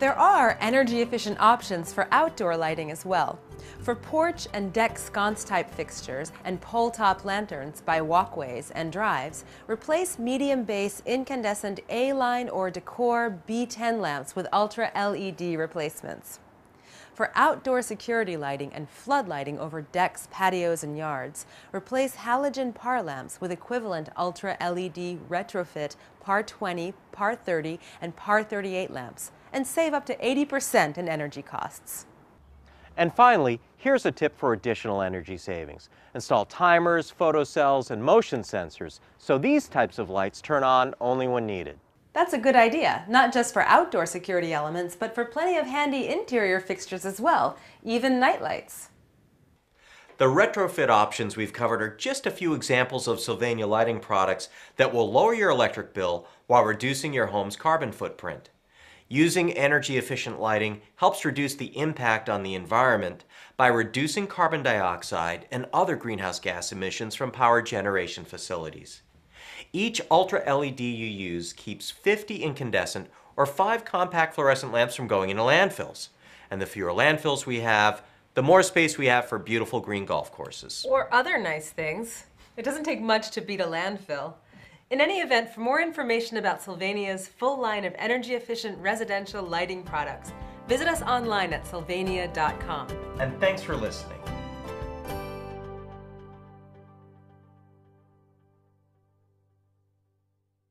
There are energy efficient options for outdoor lighting as well. For porch and deck sconce type fixtures and pole top lanterns by walkways and drives, replace medium base incandescent A line or Decor B10 lamps with ultra LED replacements. For outdoor security lighting and flood lighting over decks, patios, and yards, replace halogen par lamps with equivalent ultra LED retrofit par 20, par 30, and par 38 lamps, and save up to 80% in energy costs. And finally, here's a tip for additional energy savings. Install timers, photocells, and motion sensors so these types of lights turn on only when needed. That's a good idea, not just for outdoor security elements, but for plenty of handy interior fixtures as well, even night lights. The retrofit options we've covered are just a few examples of Sylvania lighting products that will lower your electric bill while reducing your home's carbon footprint. Using energy efficient lighting helps reduce the impact on the environment by reducing carbon dioxide and other greenhouse gas emissions from power generation facilities. Each Ultra LED you use keeps 50 incandescent or 5 compact fluorescent lamps from going into landfills. And the fewer landfills we have, the more space we have for beautiful green golf courses. Or other nice things. It doesn't take much to beat a landfill. In any event, for more information about Sylvania's full line of energy efficient residential lighting products, visit us online at sylvania.com. And thanks for listening.